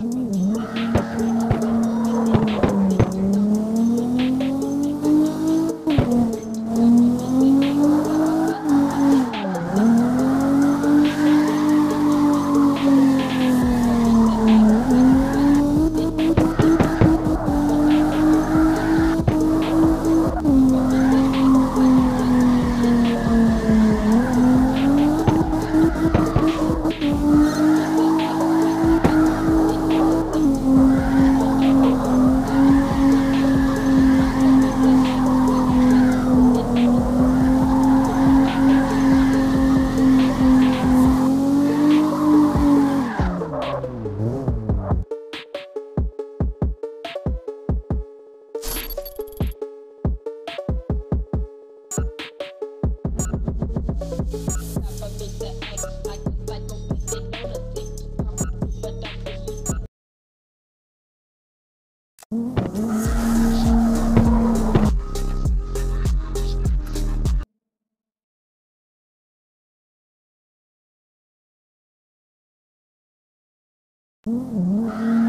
嗯 Mm-hmm.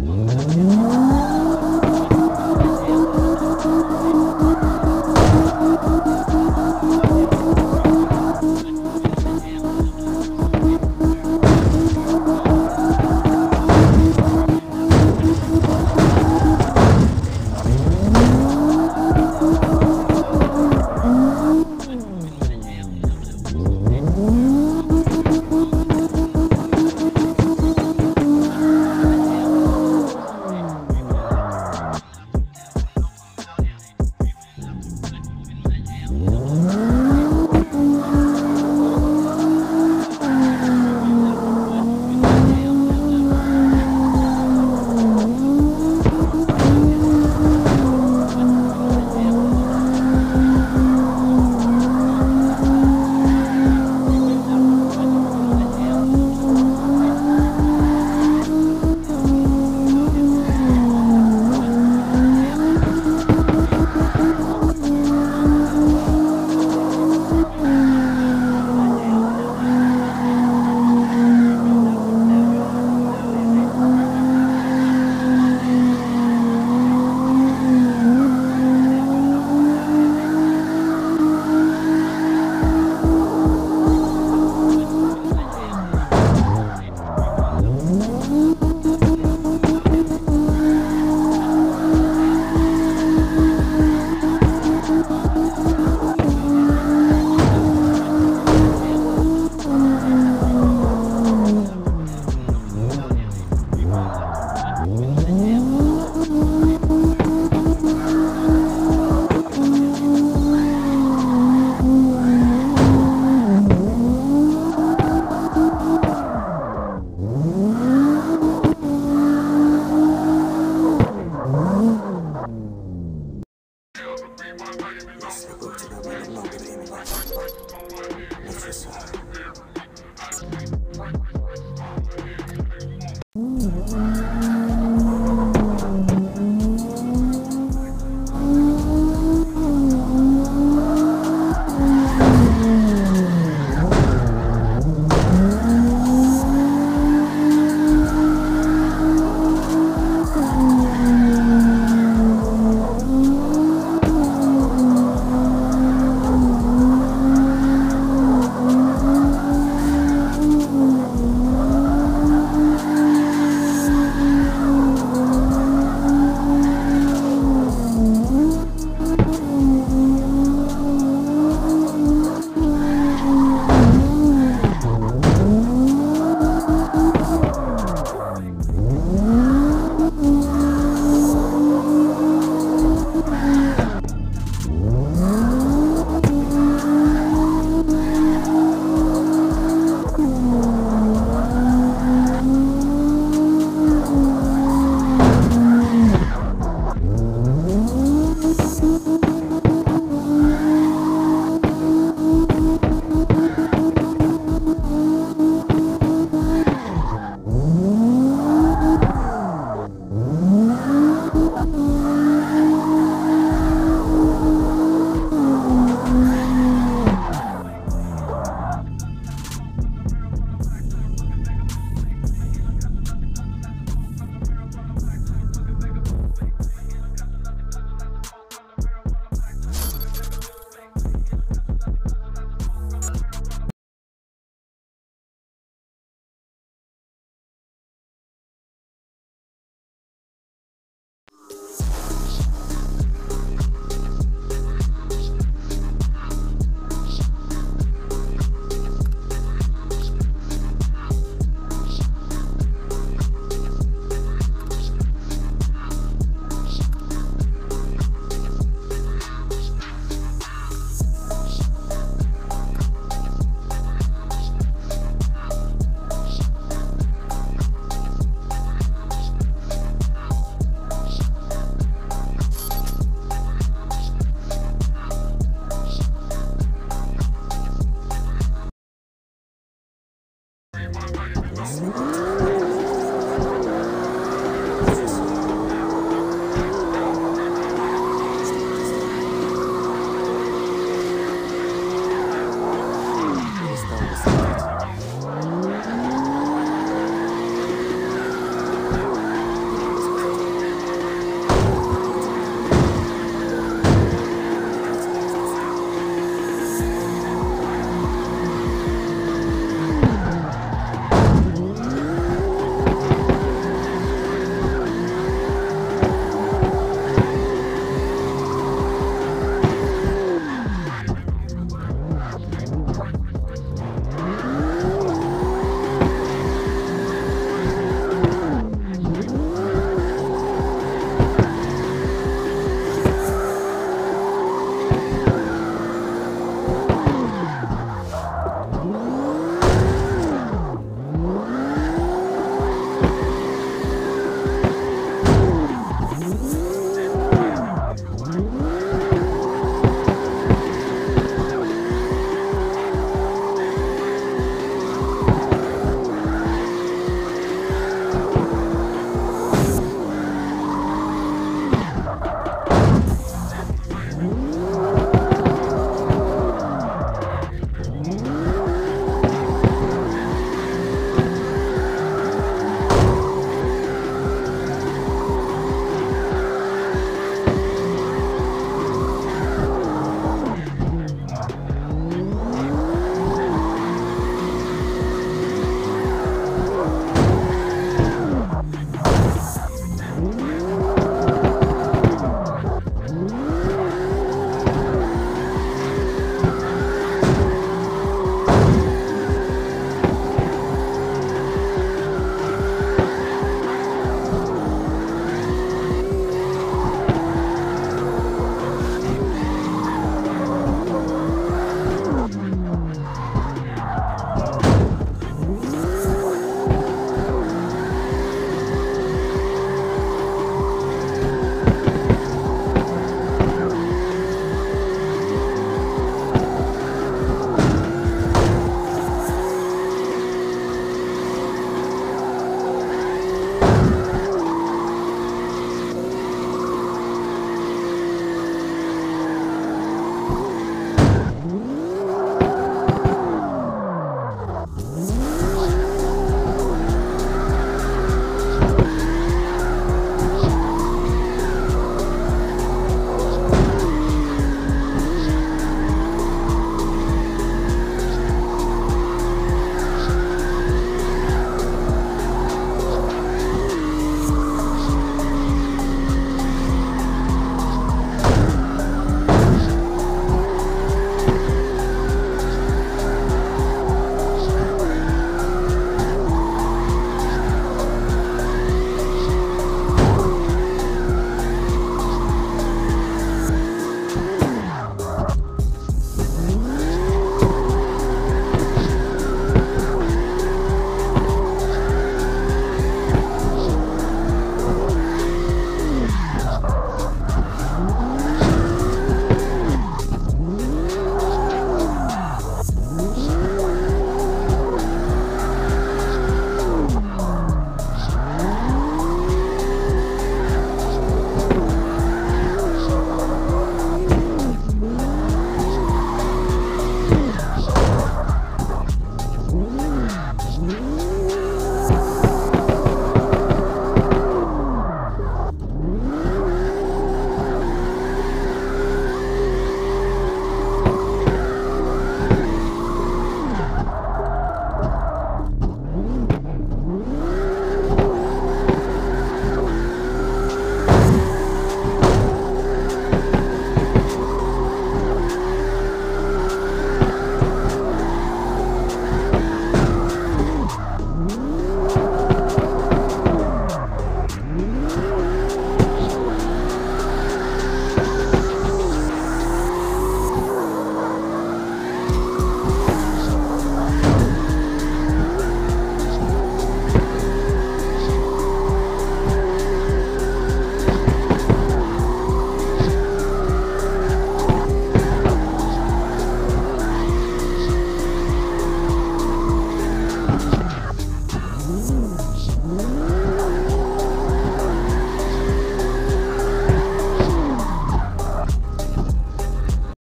Wow. eso.